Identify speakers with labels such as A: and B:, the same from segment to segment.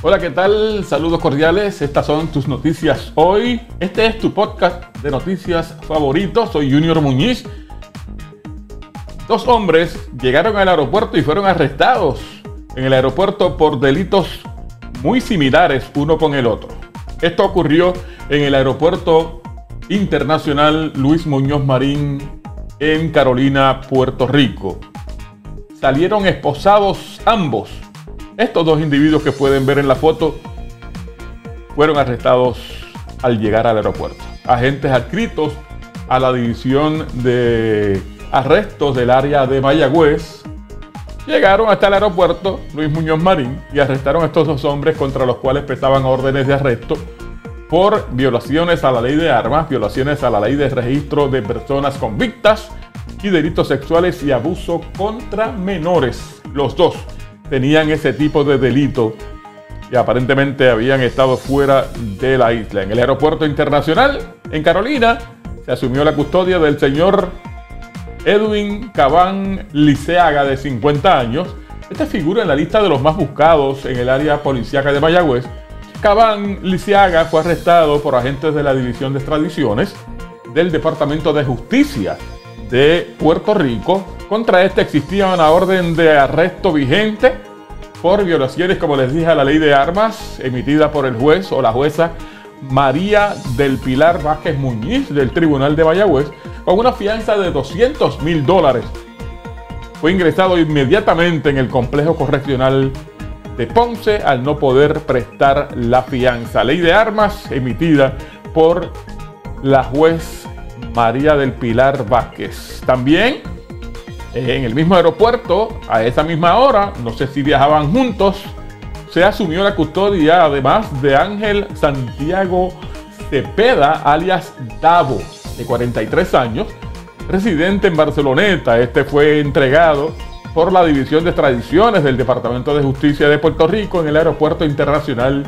A: Hola, ¿qué tal? Saludos cordiales. Estas son tus noticias hoy. Este es tu podcast de noticias favorito. Soy Junior Muñiz. Dos hombres llegaron al aeropuerto y fueron arrestados en el aeropuerto por delitos muy similares uno con el otro. Esto ocurrió en el aeropuerto internacional Luis Muñoz Marín en Carolina, Puerto Rico. Salieron esposados ambos estos dos individuos que pueden ver en la foto fueron arrestados al llegar al aeropuerto. Agentes adscritos a la división de arrestos del área de Mayagüez llegaron hasta el aeropuerto Luis Muñoz Marín y arrestaron a estos dos hombres contra los cuales pesaban órdenes de arresto por violaciones a la ley de armas, violaciones a la ley de registro de personas convictas y delitos sexuales y abuso contra menores. Los dos tenían ese tipo de delito y aparentemente habían estado fuera de la isla. En el aeropuerto internacional, en Carolina, se asumió la custodia del señor Edwin Cabán Liceaga, de 50 años. Esta figura en la lista de los más buscados en el área policíaca de Mayagüez. Cabán Liceaga fue arrestado por agentes de la División de Extradiciones del Departamento de Justicia de Puerto Rico contra este existía una orden de arresto vigente por violaciones, como les dije, a la ley de armas emitida por el juez o la jueza María del Pilar Vázquez Muñiz del Tribunal de Mayagüez con una fianza de 200 mil dólares. Fue ingresado inmediatamente en el complejo correccional de Ponce al no poder prestar la fianza. Ley de armas emitida por la juez María del Pilar Vázquez. También en el mismo aeropuerto, a esa misma hora, no sé si viajaban juntos, se asumió la custodia además de Ángel Santiago Cepeda, alias Davo, de 43 años, residente en Barceloneta. Este fue entregado por la División de Extradiciones del Departamento de Justicia de Puerto Rico en el Aeropuerto Internacional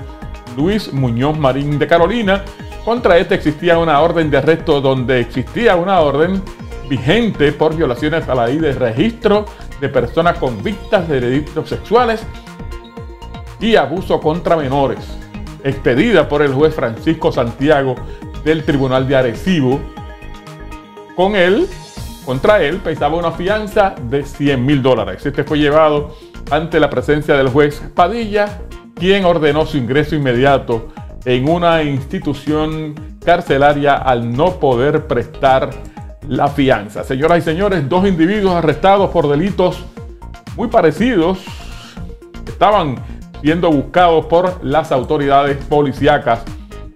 A: Luis Muñoz Marín de Carolina. Contra este existía una orden de arresto donde existía una orden vigente por violaciones a la ley de registro de personas convictas de delitos sexuales y abuso contra menores, expedida por el juez Francisco Santiago del Tribunal de Arecibo. Con él, contra él, pesaba una fianza de 100 mil dólares. Este fue llevado ante la presencia del juez Padilla, quien ordenó su ingreso inmediato en una institución carcelaria al no poder prestar la fianza. Señoras y señores, dos individuos arrestados por delitos muy parecidos estaban siendo buscados por las autoridades policíacas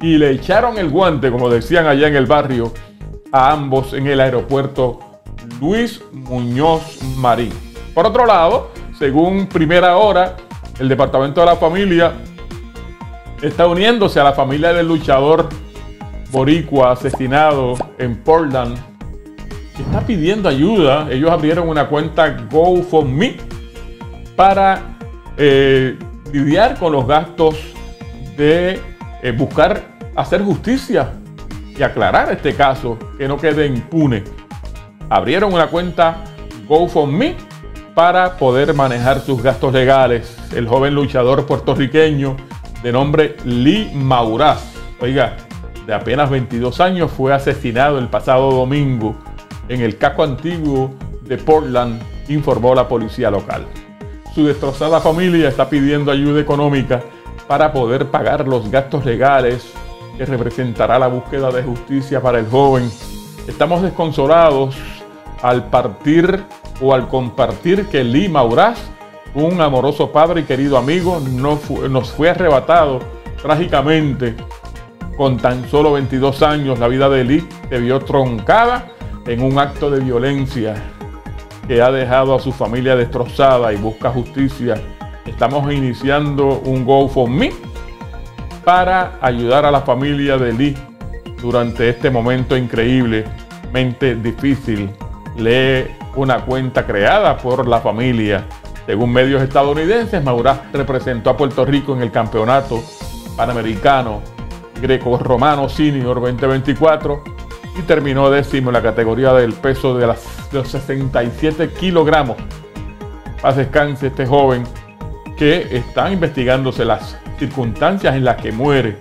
A: y le echaron el guante, como decían allá en el barrio, a ambos en el aeropuerto Luis Muñoz Marín. Por otro lado, según primera hora, el Departamento de la Familia está uniéndose a la familia del luchador boricua asesinado en Portland, está pidiendo ayuda. Ellos abrieron una cuenta GoFundMe para eh, lidiar con los gastos de eh, buscar hacer justicia y aclarar este caso, que no quede impune. Abrieron una cuenta GoFundMe para poder manejar sus gastos legales. El joven luchador puertorriqueño de nombre Lee Mauraz, oiga, de apenas 22 años, fue asesinado el pasado domingo en el casco antiguo de Portland, informó la policía local. Su destrozada familia está pidiendo ayuda económica para poder pagar los gastos legales que representará la búsqueda de justicia para el joven. Estamos desconsolados al partir o al compartir que Lee Mauraz, un amoroso padre y querido amigo, nos fue arrebatado trágicamente con tan solo 22 años. La vida de Lee se vio troncada en un acto de violencia que ha dejado a su familia destrozada y busca justicia. Estamos iniciando un GoFundMe para ayudar a la familia de Lee durante este momento increíblemente difícil. Lee una cuenta creada por la familia. Según medios estadounidenses, Maurás representó a Puerto Rico en el Campeonato Panamericano Greco-Romano Senior 2024 y terminó décimo en la categoría del peso de, los 67 kilogramos. Paz descanse este joven que está investigándose las circunstancias en las que muere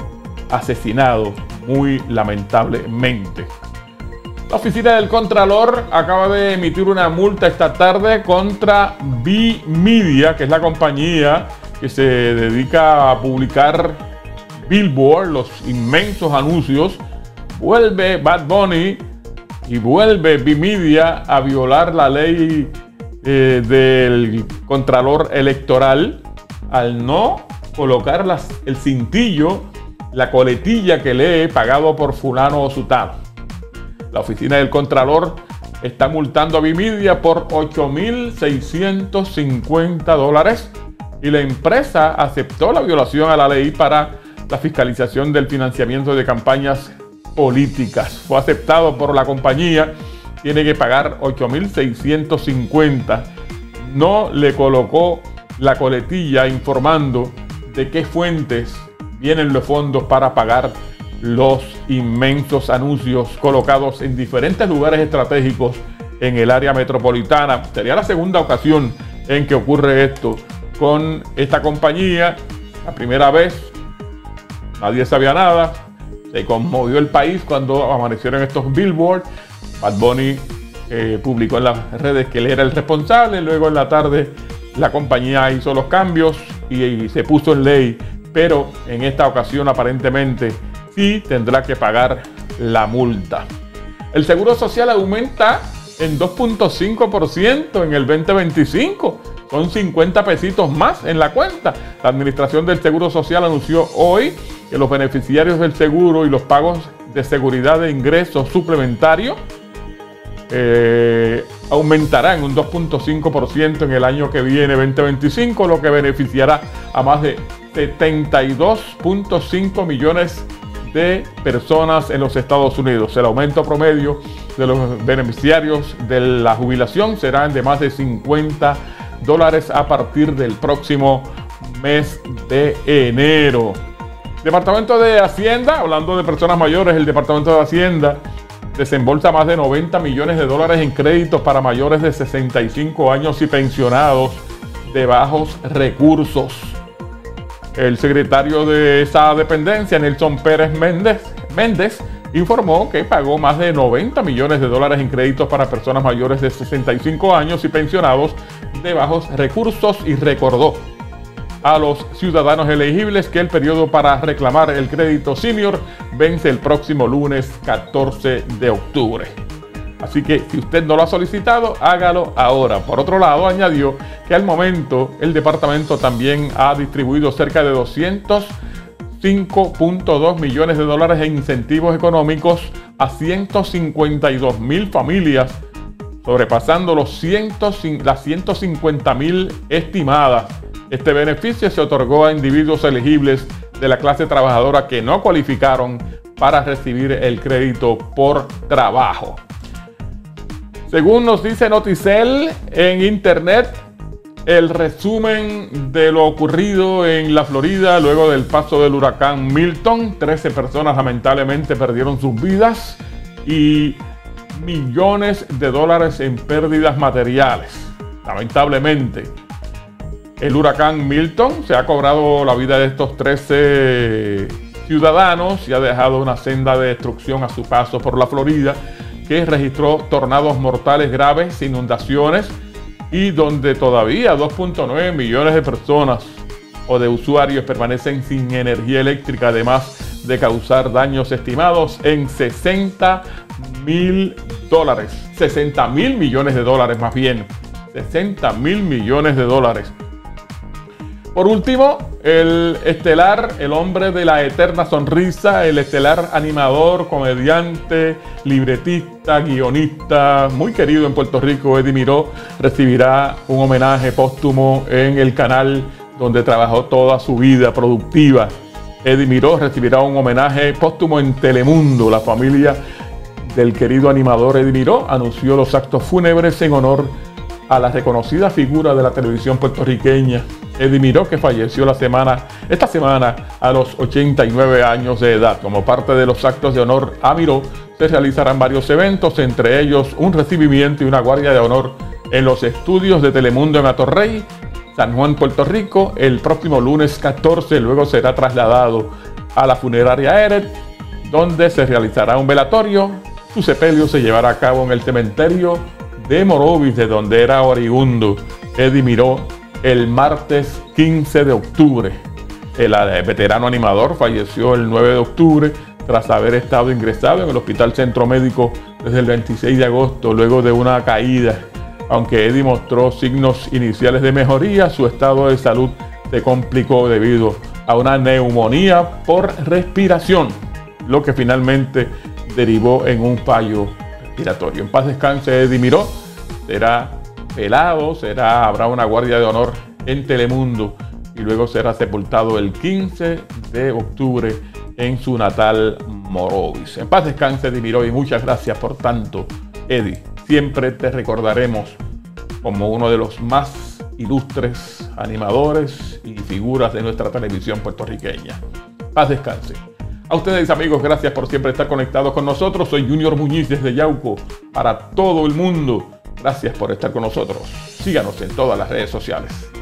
A: asesinado muy lamentablemente. La oficina del Contralor acaba de emitir una multa esta tarde contra B-Media, que es la compañía que se dedica a publicar Billboard, los inmensos anuncios. Vuelve Bad Bunny y vuelve B-Media a violar la ley eh, del Contralor Electoral al no colocar el cintillo, la coletilla que lee pagado por fulano o sutano. La oficina del Contralor está multando a Vimedia por 8.650 dólares y la empresa aceptó la violación a la ley para la fiscalización del financiamiento de campañas políticas. Fue aceptado por la compañía, tiene que pagar 8.650. No le colocó la coletilla informando de qué fuentes vienen los fondos para pagar los inmensos anuncios colocados en diferentes lugares estratégicos en el área metropolitana. Sería la segunda ocasión en que ocurre esto con esta compañía. La primera vez nadie sabía nada. Se conmovió el país cuando amanecieron estos billboards. Bad Bunny eh, publicó en las redes que él era el responsable. Luego en la tarde la compañía hizo los cambios y se puso en ley. Pero en esta ocasión aparentemente y tendrá que pagar la multa. El seguro social aumenta en 2.5% en el 2025. Son 50 pesitos más en la cuenta. La Administración del Seguro Social anunció hoy que los beneficiarios del seguro y los pagos de seguridad de ingresos suplementarios eh, aumentarán un 2.5% en el año que viene, 2025, lo que beneficiará a más de 72.5 millones de personas en los Estados Unidos. El aumento promedio de los beneficiarios de la jubilación será de más de 50 dólares a partir del próximo mes de enero. Departamento de Hacienda, hablando de personas mayores, el Departamento de Hacienda desembolsa más de 90 millones de dólares en créditos para mayores de 65 años y pensionados de bajos recursos. El secretario de esa dependencia, Nelson Pérez Méndez, Méndez, informó que pagó más de 90 millones de dólares en créditos para personas mayores de 65 años y pensionados de bajos recursos y recordó a los ciudadanos elegibles que el periodo para reclamar el crédito senior vence el próximo lunes 14 de octubre. Así que si usted no lo ha solicitado, hágalo ahora. Por otro lado, añadió que al momento el departamento también ha distribuido cerca de 205.2 millones de dólares en incentivos económicos a 152 mil familias, sobrepasando los las 150 mil estimadas. Este beneficio se otorgó a individuos elegibles de la clase trabajadora que no cualificaron para recibir el crédito por trabajo. Según nos dice Noticel en internet, el resumen de lo ocurrido en la Florida luego del paso del huracán Milton. 13 personas lamentablemente perdieron sus vidas y millones de dólares en pérdidas materiales. Lamentablemente. El huracán Milton se ha cobrado la vida de estos 13 ciudadanos y ha dejado una senda de destrucción a su paso por la Florida que registró tornados mortales graves, inundaciones y donde todavía 2.9 millones de personas o de usuarios permanecen sin energía eléctrica, además de causar daños estimados en 60 mil dólares, 60 mil millones de dólares más bien, 60 mil millones de dólares. Por último, el estelar, el hombre de la eterna sonrisa, el estelar animador, comediante, libretista, guionista, muy querido en Puerto Rico, Eddie Miró, recibirá un homenaje póstumo en el canal donde trabajó toda su vida productiva. Eddie Miró recibirá un homenaje póstumo en Telemundo. La familia del querido animador Eddie Miró anunció los actos fúnebres en honor a la reconocida figura de la televisión puertorriqueña Eddie Miró, que falleció la semana, esta semana a los 89 años de edad. Como parte de los actos de honor a Miró, se realizarán varios eventos, entre ellos un recibimiento y una guardia de honor en los estudios de Telemundo en Atorrey San Juan, Puerto Rico, el próximo lunes 14. Luego será trasladado a la funeraria Eret, donde se realizará un velatorio. Su sepelio se llevará a cabo en el cementerio de Morovis, de donde era oriundo Eddie Miró, el martes 15 de octubre. El veterano animador falleció el 9 de octubre tras haber estado ingresado en el Hospital Centro Médico desde el 26 de agosto, luego de una caída. Aunque Eddie mostró signos iniciales de mejoría, su estado de salud se complicó debido a una neumonía por respiración, lo que finalmente derivó en un fallo respiratorio. En paz descanse Eddie Miró, será pelado, será, habrá una guardia de honor en Telemundo y luego será sepultado el 15 de octubre en su natal Morovis. En paz descanse y muchas gracias por tanto, Eddie. Siempre te recordaremos como uno de los más ilustres animadores y figuras de nuestra televisión puertorriqueña. Paz descanse. A ustedes amigos, gracias por siempre estar conectados con nosotros. Soy Junior Muñiz desde Yauco para todo el mundo. Gracias por estar con nosotros. Síganos en todas las redes sociales.